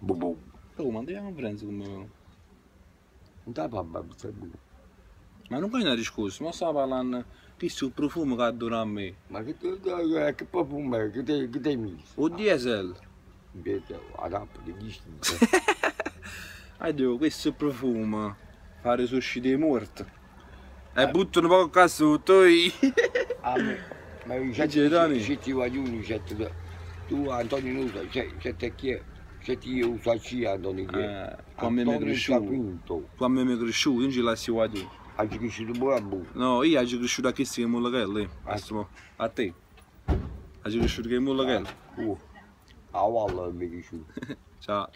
Bubu. Oh, ma andiamo a. Non dà papà, sei buono. Ma non fai una discorso, ma stava parlando di sul profumo che adora a me. Ma che, che, che profumo è? Che te, che te messo? O diesel. Ad app di distinto. Ah, Dio, questo profumo. Fare sushi dei morti. E buttano un po' e... A me, ma io se ti voglio tu Antonio non usa, se, se te chi è? Usa ci Antonio chi è? Eh, come mi è Antonio cresciuto. Sapinto, Tu a me mi è cresciuto, non ce l'hai si tu. ha cresciuto buona buona. No, io ho cresciuto a A te. Hai cresciuto che è molto Oh, a valle mi è cresciuto. Ciao.